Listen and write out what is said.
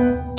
love.